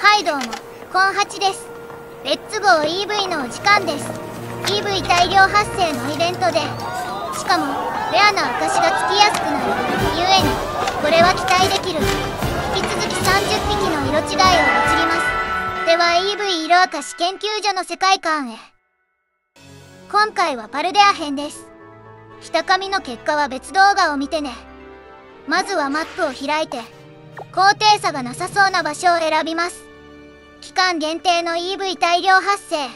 はいどうもコンハチです。レッツゴー EV のお時間です。EV 大量発生のイベントでしかもレアな証がつきやすくなるゆえにこれは期待できる。引き続き30匹の色違いを移ります。では EV 色証研究所の世界観へ。今回はパルデア編です。北上の結果は別動画を見てね。まずはマップを開いて高低差がなさそうな場所を選びます。期間限定の EV 大量発生。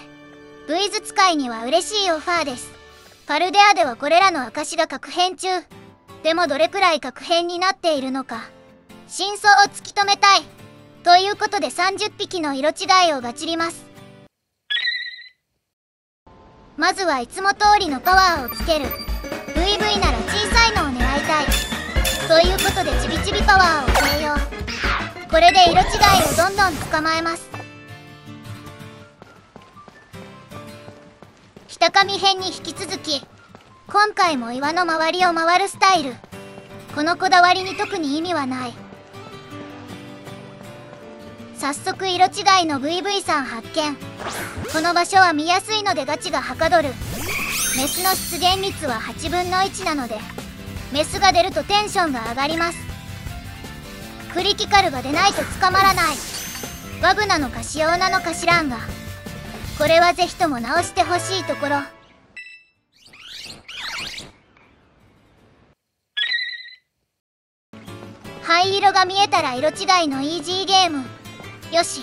V ズ使いには嬉しいオファーです。パルデアではこれらの証が確変中。でもどれくらい確変になっているのか。真相を突き止めたい。ということで30匹の色違いをガチります。まずはいつも通りのパワーをつける。VV なら小さいのを狙いたい。ということでちびちびパワーを変えようこれで色違いをどんどん捕まえます。上編に引き続き今回も岩の周りを回るスタイル。このこだわりに特に意味はない。早速色違いの VV さん発見。この場所は見やすいのでガチがはかどる。メスの出現率は8分の1なのでメスが出るとテンションが上がります。クリティカルが出ないと捕まらない。ワグなのか仕様なのか知らんが。これはぜひとも直してほしいところ。灰色が見えたら色違いのイージーゲーム。よし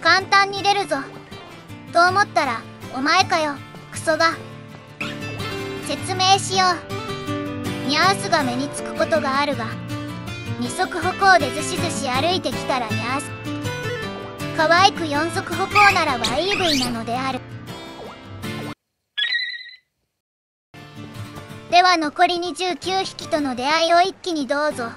簡単に出るぞ。と思ったらお前かよクソが。説明しよう。ニャースが目につくことがあるが二足歩行でずしずし歩いてきたらニャース可愛く四足歩行ならば EV なのである。では残り29匹との出会いを一気にどうぞ。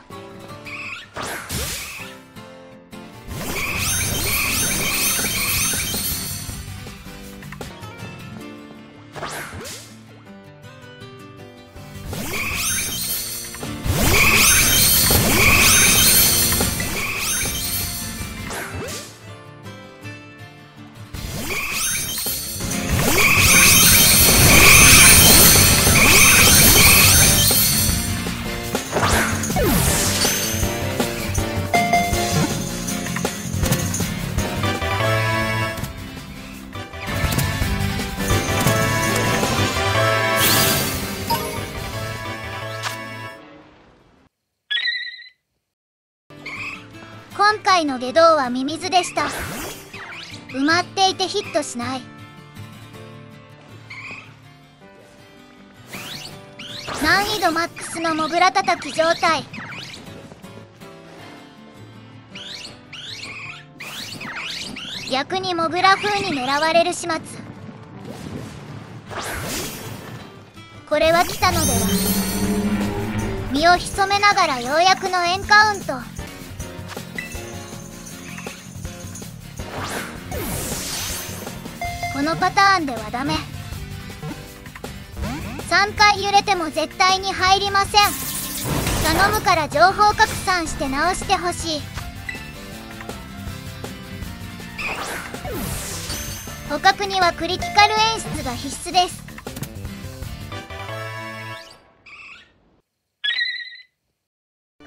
回の下道はミミズでした。埋まっていてヒットしない。難易度マックスのモグラ叩き状態。逆にモグラ風に狙われる始末。これは来たのでは。身を潜めながらようやくのエンカウント。このパターンではダメ。3回揺れても絶対に入りません。頼むから情報拡散して直してほしい。捕獲にはクリティカル演出が必須です。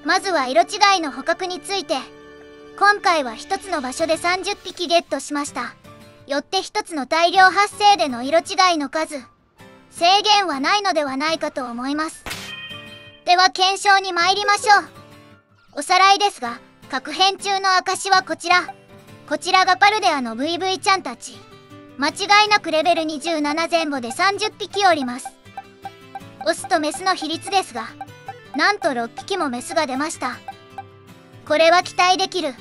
まずは色違いの捕獲について。今回は1つの場所で30匹ゲットしました。よって1つの大量発生での色違いの数。制限はないのではないかと思います。では検証に参りましょう。おさらいですが確変中の証はこちら。こちらがパルデアの VV ちゃんたち。間違いなくレベル27前後で30匹おります。オスとメスの比率ですがなんと6匹もメスが出ました。これは期待できる。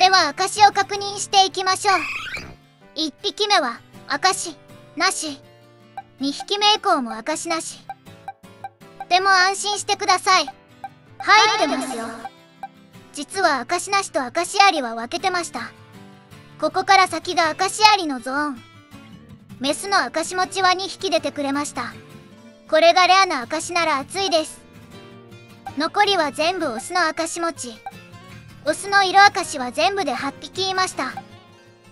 では証を確認していきましょう。1匹目は証なし。2匹目以降も証なし。でも安心してください。入ってますよ。実は証なしと証ありは分けてました。ここから先が証ありのゾーン。メスの証持ちは2匹出てくれました。これがレアな証なら熱いです。残りは全部オスの証持ち。オスの色証は全部で8匹いました。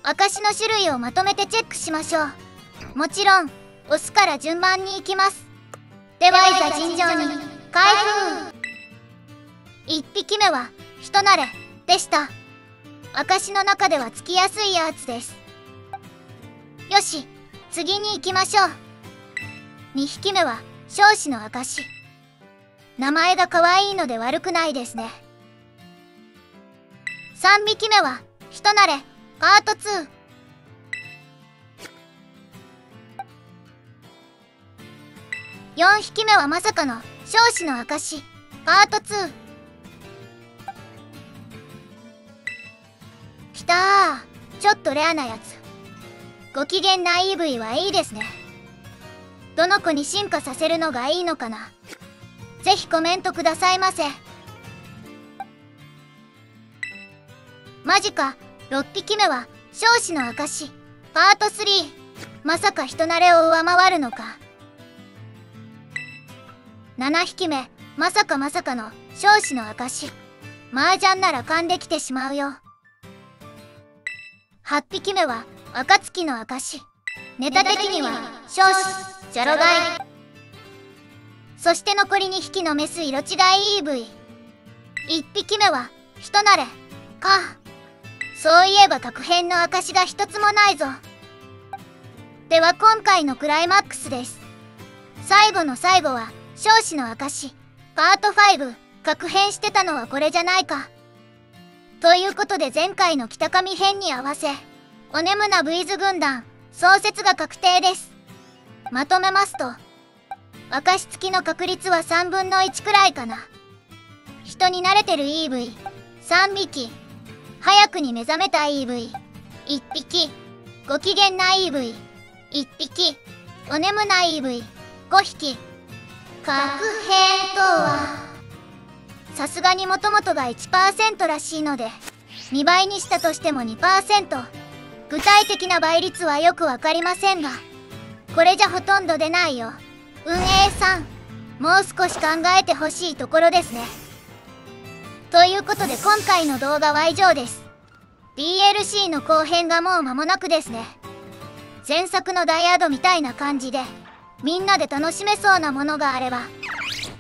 証の種類をまとめてチェックしましょう。もちろんオスから順番に行きます。ではいざ尋常に開封。1匹目は人慣れでした。証の中ではつきやすいやつです。よし次に行きましょう。2匹目は少子の証名前が可愛いので悪くないですね。3匹目は人慣れパート2 4匹目はまさかの少子の証パート2きたー。ちょっとレアなやつ。ご機嫌な EV はいいですね。どの子に進化させるのがいいのかな。ぜひコメントくださいませ。マジか。6匹目は少子の証パート3まさか人慣れを上回るのか。7匹目。まさかまさかの少子の証麻雀なら勘できてしまうよ。8匹目は暁の証ネタ的には少子。ジャロガイそして残り2匹のメス色違い EV1 匹目は人慣れか。そういえば確変の証が一つもないぞ。では今回のクライマックスです。最後の最後は少子の証パート5確変してたのはこれじゃないか。ということで前回の北上編に合わせおねむなブイズ軍団創設が確定です。まとめますと証付きの確率は3分の1くらいかな。人に慣れてる EV3 匹早くに目覚めた EV1 匹。ご機嫌な EV1 匹。お眠な EV5 匹。確変とは？さすがにもともとが1%らしいので2倍にしたとしても2%具体的な倍率はよくわかりませんがこれじゃほとんど出ないよ。運営さんもう少し考えてほしいところですねということで今回の動画は以上です。DLC の後編がもう間もなくですね。前作のダイヤドみたいな感じでみんなで楽しめそうなものがあれば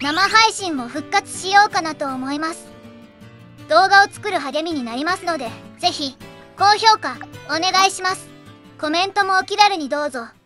生配信も復活しようかなと思います。動画を作る励みになりますので是非高評価お願いします。コメントもお気軽にどうぞ。